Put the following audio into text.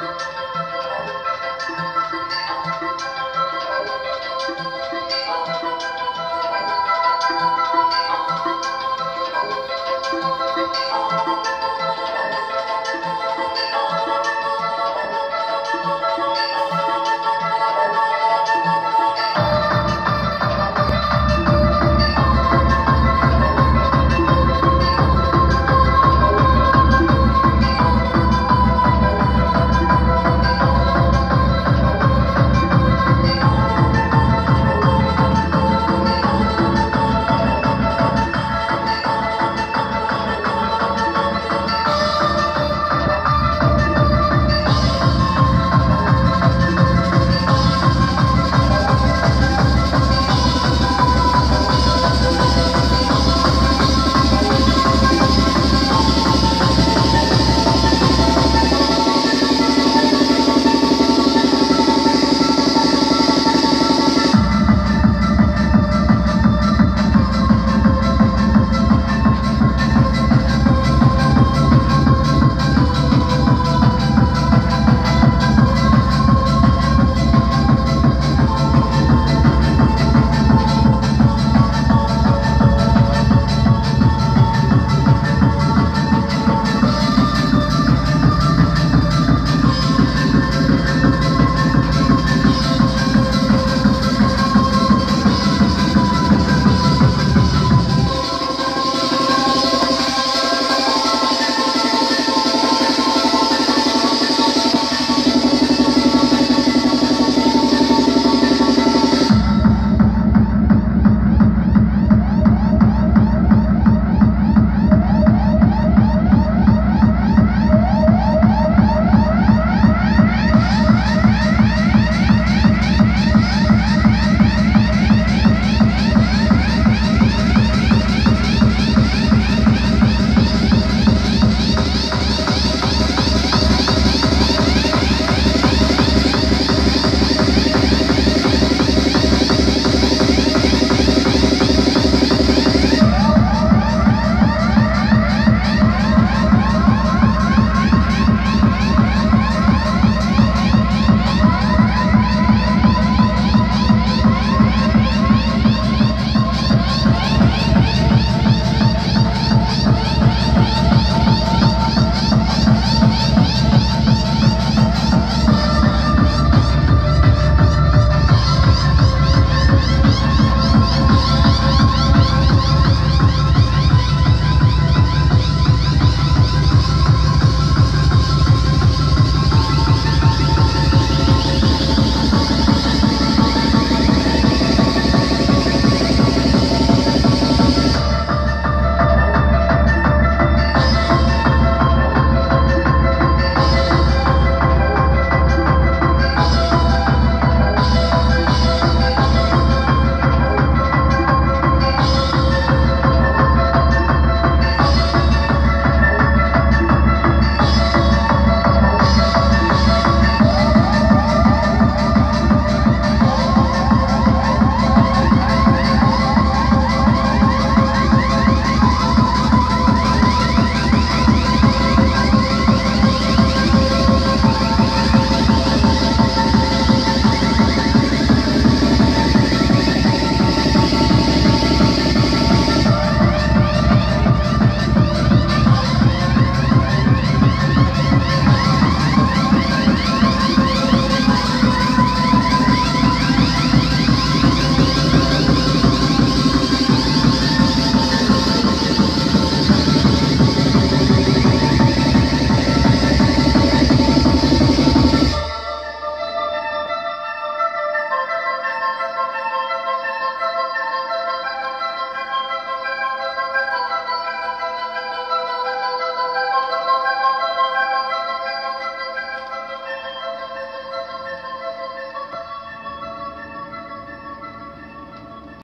Música